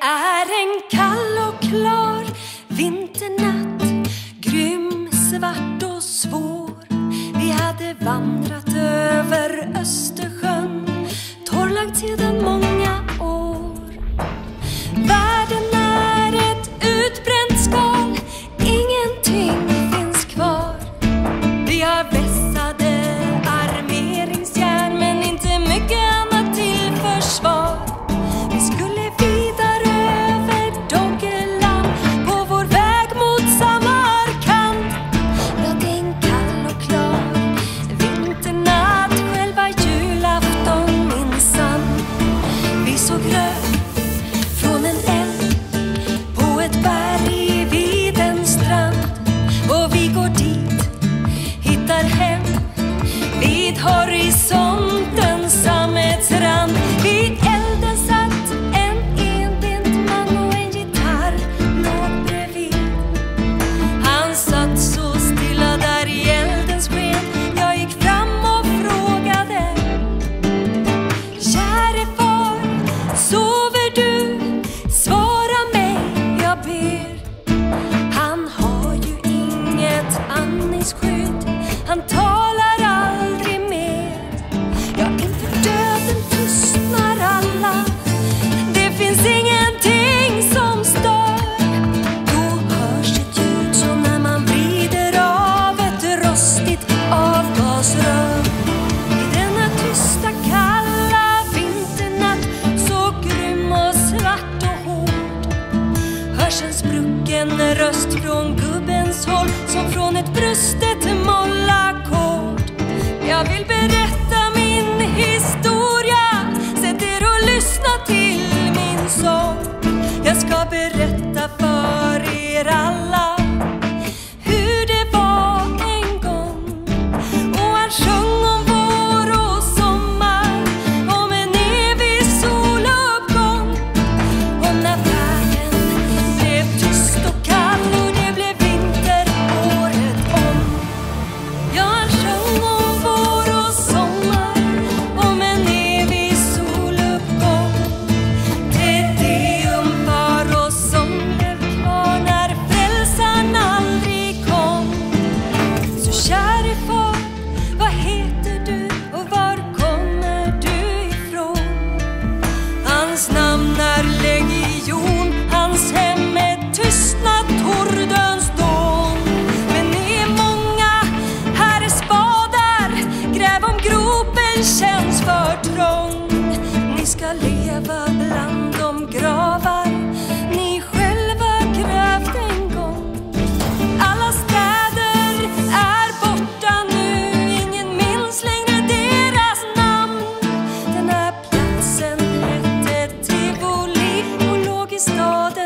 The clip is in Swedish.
är en kall So good. en röst från gubbens håll som från ett bröstet mollackord. Jag vill berätta snow not. conquistó.